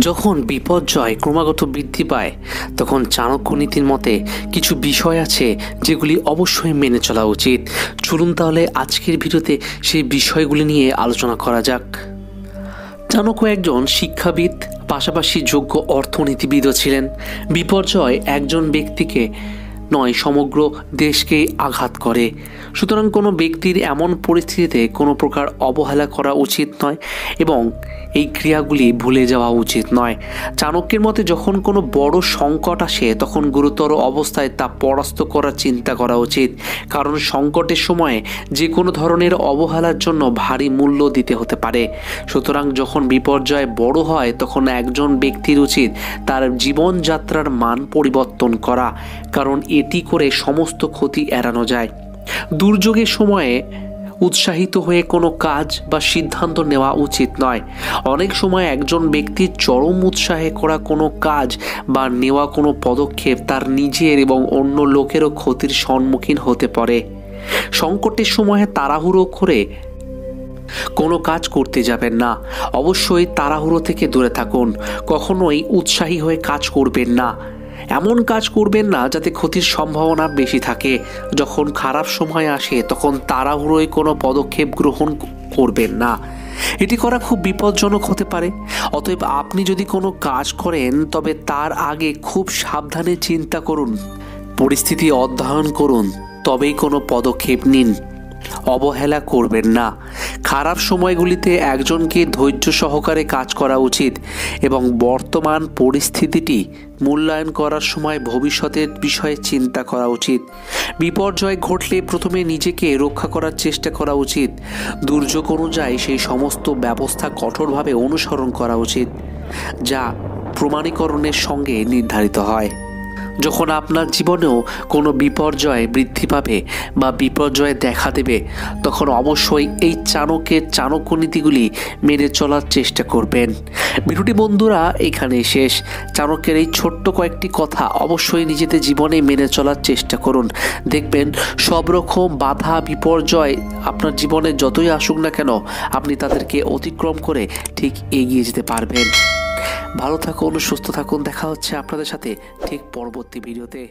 যখন বিপর্যয় ক্রমাগত বৃদ্ধি পায়, তখন চাণক্য নীতির মতে কিছু বিষয় আছে যেগুলি অবশ্যই মেনে চলা উচিত। চলুন তাহলে আজকের ভিডিওতে সেই বিষয়গুলি নিয়ে আলোচনা করা যাক। চাণক্য একজন শিক্ষাবিদ, পাশাপাশি যোগ্য অর্থনীতিবিদও ছিলেন। বিপর্যয় একজন ব্যক্তিকে নয়, সমগ্র দেশকেই আঘাত করে। সুতরাং কোনো ব্যক্তির এমন পরিস্থিতিতে কোনো প্রকার অবহেলা করা উচিত নয় এবং এই ক্রিয়াগুলি ভুলে যাওয়া উচিত নয়। চাণক্যের মতে যখন কোনো বড় সংকট আসে, তখন গুরুতর অবস্থায় তা পরাস্ত করার চিন্তা করা উচিত। কারণ সংকটের সময়ে যে কোনো ধরনের অবহেলার জন্য ভারী মূল্য দিতে হতে পারে। সুতরাং যখন বিপর্যয় বড় হয়, তখন একজন ব্যক্তির উচিত তার জীবনযাত্রার মান পরিবর্তন করা। কারণ এটি করে সমস্ত ক্ষতি এড়ানো যায়। দুর্যোগের সময়ে উৎসাহিত হয়ে কোনো কাজ বা সিদ্ধান্ত নেওয়া উচিত নয়। অনেক সময় একজন ব্যক্তির চরম উৎসাহে করা কোনো কাজ বা নেওয়া কোনো পদক্ষেপ তার নিজের এবং অন্য লোকেরও ক্ষতির সম্মুখীন হতে পারে। সংকটের সময়ে তাড়াহুড়ো করে কোনো কাজ করতে যাবেন না। অবশ্যই তাড়াহুড়ো থেকে দূরে থাকুন। কখনোই উৎসাহী হয়ে কাজ করবেন না। এমন কাজ করবেন না যাতে ক্ষতির সম্ভাবনা বেশি থাকে। যখন খারাপ সময় আসে, তখন তাড়াহুড়োয় কোনো পদক্ষেপ গ্রহণ করবেন না। এটি করা খুব বিপজ্জনক হতে পারে। অতএব আপনি যদি কোনো কাজ করেন, তবে তার আগে খুব সাবধানে চিন্তা করুন, পরিস্থিতি অধ্যয়ন করুন, তবেই কোনো পদক্ষেপ নিন। অবহেলা করবেন না। খারাপ সময়গুলিতে একজনকে ধৈর্য সহকারে কাজ করা উচিত এবং বর্তমান পরিস্থিতিটি মূল্যায়ন করার সময় ভবিষ্যতের বিষয়ে চিন্তা করা উচিত। বিপর্যয় ঘটলে প্রথমে নিজেকে রক্ষা করার চেষ্টা করা উচিত। দুর্যোগ অনুযায়ী সেই সমস্ত ব্যবস্থা কঠোরভাবে অনুসরণ করা উচিত, যা প্রমাণীকরণের সঙ্গে নির্ধারিত হয়। যখন আপনার জীবনেও কোনো বিপর্যয় বৃদ্ধি পাবে বা বিপর্যয় দেখা দেবে, তখন অবশ্যই এই চাণকের চাণক্য নীতিগুলি মেনে চলার চেষ্টা করবেন। ভিডিওটি বন্ধুরা, এখানে শেষ। চাণক্যের এই ছোট্ট কয়েকটি কথা অবশ্যই নিজেদের জীবনে মেনে চলার চেষ্টা করুন। দেখবেন, সব রকম বাধা, বিপর্যয় আপনার জীবনে যতই আসুক না কেন, আপনি তাদেরকে অতিক্রম করে ঠিক এগিয়ে যেতে পারবেন। ভালো থাকুন সুস্থ থাকুন। দেখা হচ্ছে আপনাদের সাথে ঠিক পরবর্তী ভিডিওতে।